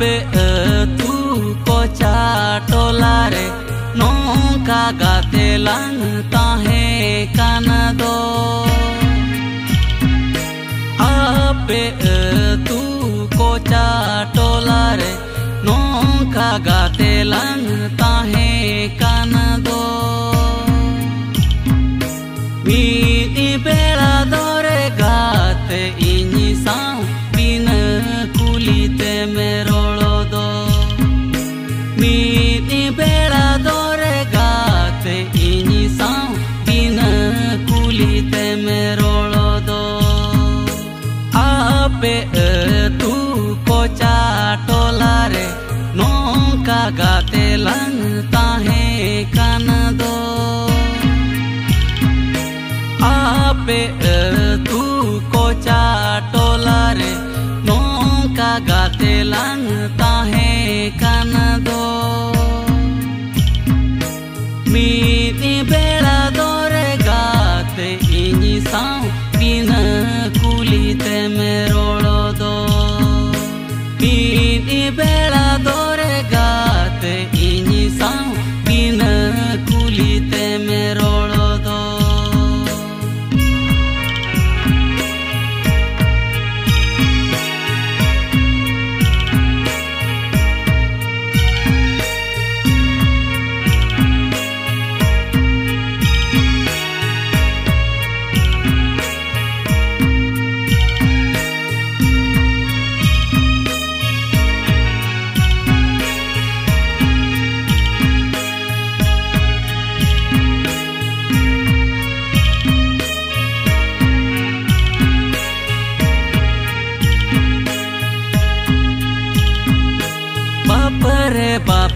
pe tu ko cha tolare nongka gatelang tahe kanado ape tu ko cha tolare nongka gatelang ta लगाते लंगता है कन दो। आपे तू को चाटोला रे नौ गाते लंगता है कन दो।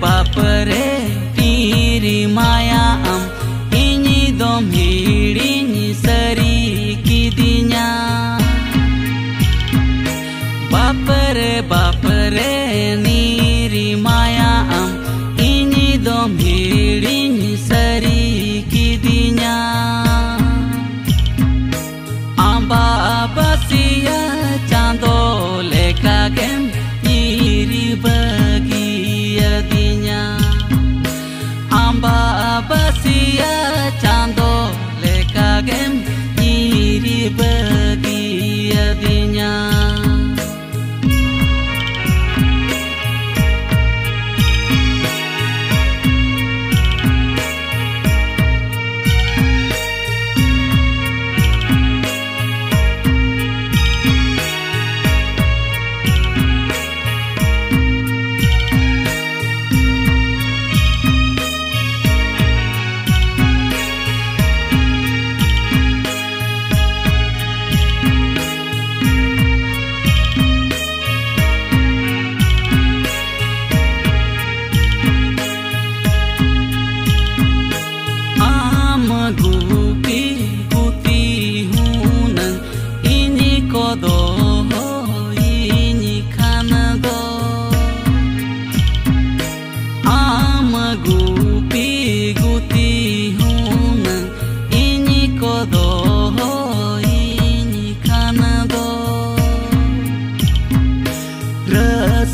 Bapere tiri maya am ini dom hidini sari kidinya Bapere bapere niri maya am ini dom hidini Amba basia chando lekagem iri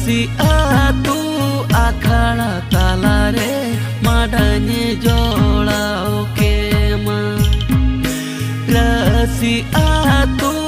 Rasi atu akhala talare madanye jola oke ma Rasi atu akhala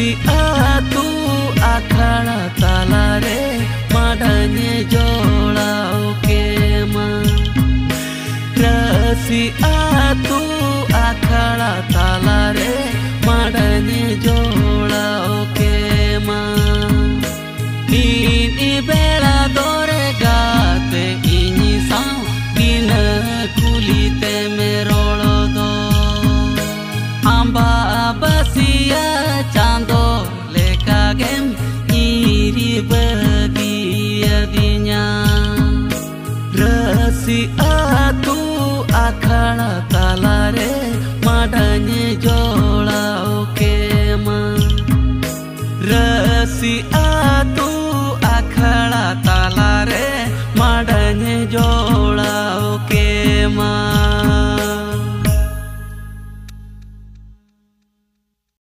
rasi atu akhara talare madanye jola oke ma rasi atu akhara talare madanye jola oke ma ini bela dore rasi atu akhana talare madanye jola oke ma rasi atu akhana talare madanye jola oke ma